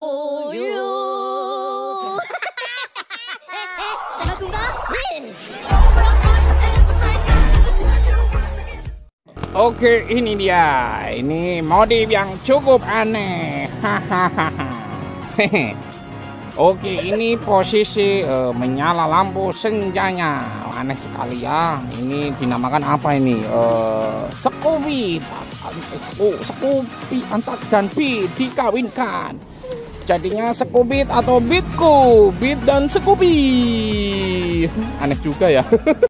Oke, ini dia. Ini modif yang cukup aneh. Oke, ini posisi uh, menyala lampu senjanya. Aneh sekali ya. Ini dinamakan apa ini? Uh, Scooby. Scooby antar dan Beat dikawinkan. Jadinya Scooby atau Beatku. Beat dan Scooby. Aneh juga ya.